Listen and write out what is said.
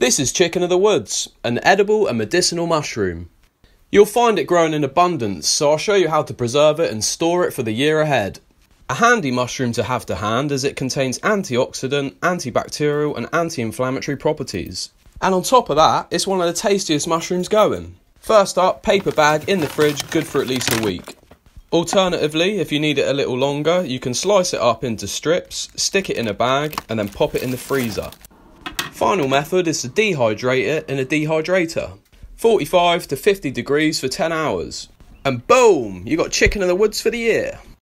This is chicken of the woods, an edible and medicinal mushroom. You'll find it growing in abundance, so I'll show you how to preserve it and store it for the year ahead. A handy mushroom to have to hand as it contains antioxidant, antibacterial, and anti inflammatory properties. And on top of that, it's one of the tastiest mushrooms going. First up, paper bag in the fridge, good for at least a week. Alternatively, if you need it a little longer, you can slice it up into strips, stick it in a bag, and then pop it in the freezer. Final method is to dehydrate it in a dehydrator. 45 to 50 degrees for 10 hours. And boom, you got chicken in the woods for the year.